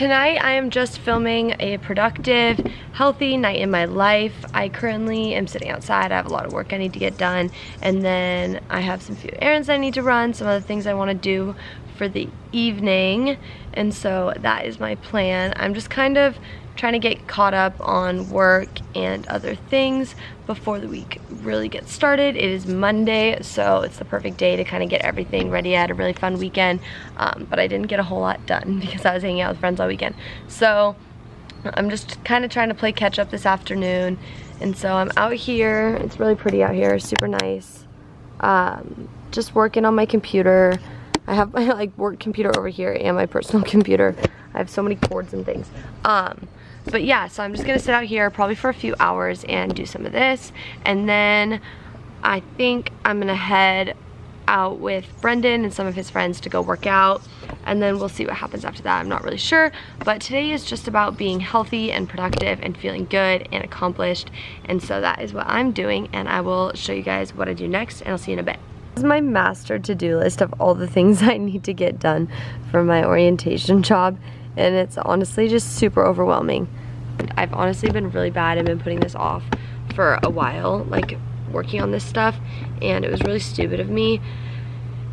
Tonight I am just filming a productive, healthy night in my life. I currently am sitting outside. I have a lot of work I need to get done and then I have some few errands I need to run, some other things I want to do for the evening and so that is my plan. I'm just kind of trying to get caught up on work and other things before the week really gets started. It is Monday, so it's the perfect day to kind of get everything ready. I had a really fun weekend, um, but I didn't get a whole lot done because I was hanging out with friends all weekend. So I'm just kind of trying to play catch up this afternoon. And so I'm out here. It's really pretty out here, super nice. Um, just working on my computer. I have my like work computer over here and my personal computer. I have so many cords and things. Um, but yeah, so I'm just gonna sit out here probably for a few hours and do some of this. And then I think I'm gonna head out with Brendan and some of his friends to go work out. And then we'll see what happens after that. I'm not really sure. But today is just about being healthy and productive and feeling good and accomplished. And so that is what I'm doing. And I will show you guys what I do next. And I'll see you in a bit this is my master to-do list of all the things I need to get done for my orientation job and it's honestly just super overwhelming. I've honestly been really bad and been putting this off for a while, like working on this stuff, and it was really stupid of me.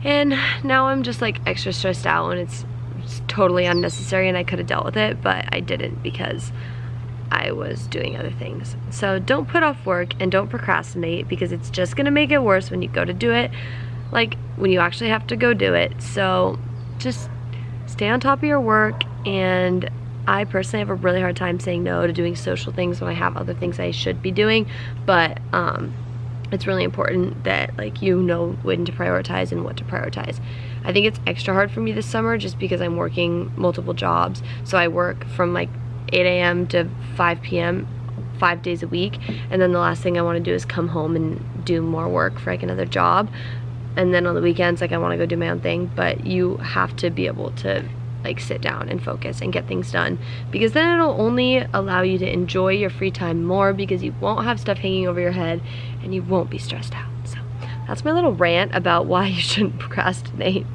And now I'm just like extra stressed out and it's, it's totally unnecessary and I could have dealt with it, but I didn't because I was doing other things. So don't put off work and don't procrastinate because it's just gonna make it worse when you go to do it, like when you actually have to go do it. So just stay on top of your work and I personally have a really hard time saying no to doing social things when I have other things I should be doing but um, it's really important that like you know when to prioritize and what to prioritize. I think it's extra hard for me this summer just because I'm working multiple jobs so I work from like 8 a.m. to 5 p.m. five days a week and then the last thing I want to do is come home and do more work for like another job and then on the weekends like I want to go do my own thing but you have to be able to like sit down and focus and get things done because then it'll only allow you to enjoy your free time more because you won't have stuff hanging over your head and you won't be stressed out so that's my little rant about why you shouldn't procrastinate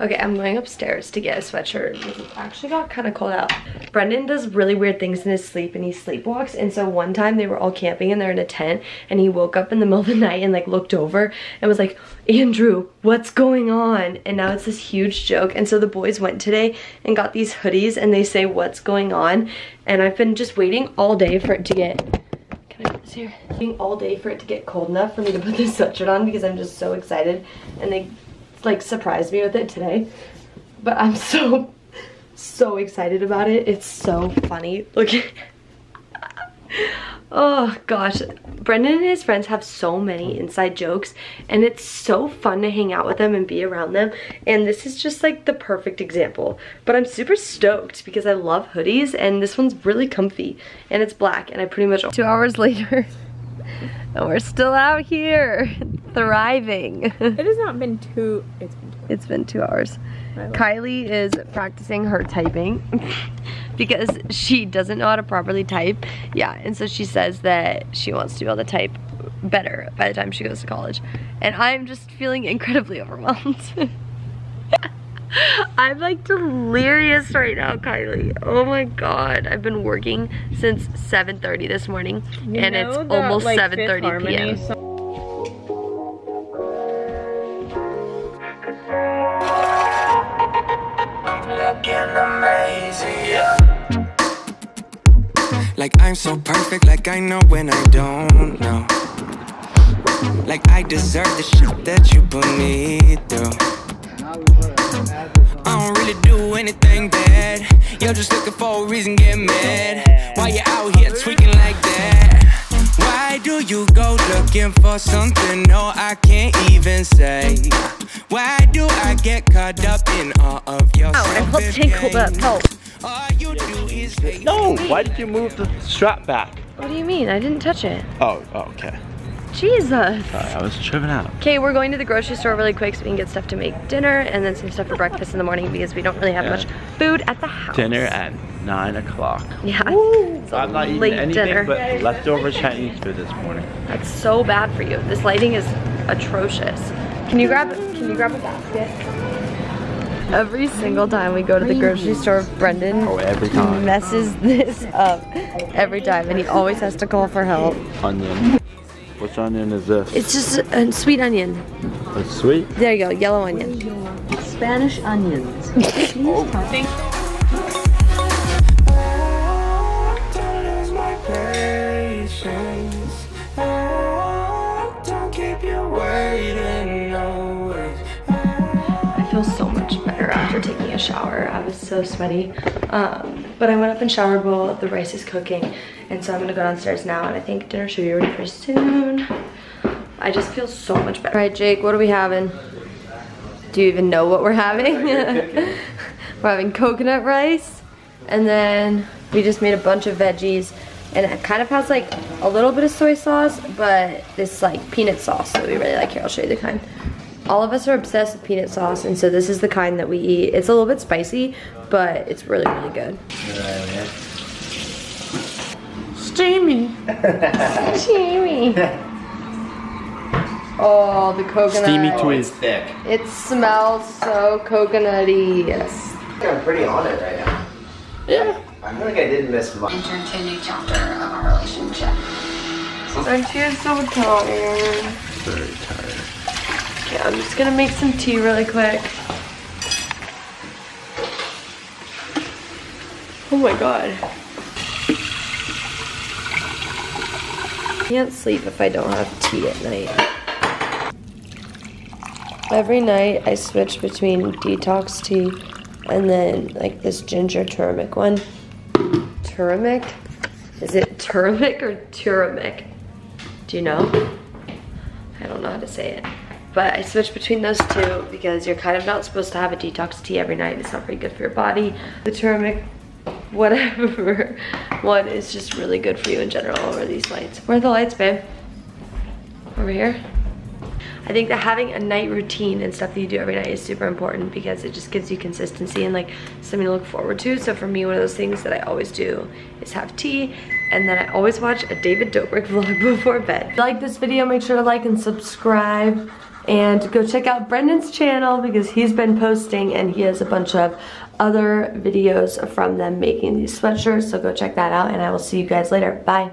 Okay, I'm going upstairs to get a sweatshirt because it actually got kind of cold out. Brendan does really weird things in his sleep and he sleepwalks. And so one time they were all camping and they're in a tent and he woke up in the middle of the night and like looked over and was like, Andrew, what's going on? And now it's this huge joke. And so the boys went today and got these hoodies and they say, what's going on? And I've been just waiting all day for it to get can I put this here? Waiting all day for it to get cold enough for me to put this sweatshirt on because I'm just so excited. And they like surprised me with it today. But I'm so, so excited about it. It's so funny. Look Oh gosh, Brendan and his friends have so many inside jokes and it's so fun to hang out with them and be around them and this is just like the perfect example. But I'm super stoked because I love hoodies and this one's really comfy and it's black and I pretty much- Two hours later and we're still out here thriving. It has not been two, it's been two. It's been two hours. Kylie is practicing her typing because she doesn't know how to properly type. Yeah, and so she says that she wants to be able to type better by the time she goes to college. And I'm just feeling incredibly overwhelmed. I'm like delirious right now, Kylie. Oh my god. I've been working since 7.30 this morning you and it's that, almost like, 7.30 p.m. Like I'm so perfect, like I know when I don't know. Like I deserve the shit that you put me through. I don't really do anything bad. You're just looking for a reason, get mad. Why you out here tweaking like that? Why do you go looking for something no I can't even say? Why do I get caught up in all of your Oh, I hope Tank hold up. Help. No, why did you move the strap back? What do you mean? I didn't touch it. Oh, oh okay. Jesus. Sorry, I was tripping out. Okay, we're going to the grocery store really quick so we can get stuff to make dinner and then some stuff for breakfast in the morning because we don't really have yeah. much food at the house. Dinner at 9 o'clock. Yeah, I'm not eating anything dinner. but leftover Chinese food this morning. That's so bad for you. This lighting is atrocious. Can you grab, can you grab a basket? Every single time we go to the grocery store, Brendan oh, every time. messes this up every time, and he always has to call for help. Onion. Which onion is this? It's just a sweet onion. It's sweet? There you go, yellow onion. Spanish onions. oh. feel so much better after taking a shower. I was so sweaty. Um, but I went up and showered while the rice is cooking. And so I'm gonna go downstairs now and I think dinner should be ready pretty soon. I just feel so much better. All right, Jake, what are we having? Do you even know what we're having? we're having coconut rice. And then we just made a bunch of veggies. And it kind of has like a little bit of soy sauce, but this like peanut sauce that we really like. Here, I'll show you the kind all of us are obsessed with peanut sauce and so this is the kind that we eat. It's a little bit spicy, but it's really, really good. Steamy. Steamy. Oh, the coconut. Steamy twist. Oh, thick. It smells so coconutty. Yes. I'm pretty on it right now. Yeah. I feel like I didn't miss much. Enter into a new chapter of our relationship. I feel so tired. Very tired. Yeah, I'm just gonna make some tea really quick. Oh my god. I can't sleep if I don't have tea at night. Every night I switch between detox tea and then like this ginger turmeric one. Turmeric? Is it turmeric or turmeric? Do you know? I don't know how to say it. But I switch between those two because you're kind of not supposed to have a detox tea every night. It's not very good for your body. The turmeric, whatever one is just really good for you in general over these lights. Where are the lights, babe? Over here? I think that having a night routine and stuff that you do every night is super important because it just gives you consistency and like something to look forward to. So for me, one of those things that I always do is have tea and then I always watch a David Dobrik vlog before bed. If you like this video, make sure to like and subscribe and go check out Brendan's channel because he's been posting and he has a bunch of other videos from them making these sweatshirts. So go check that out and I will see you guys later. Bye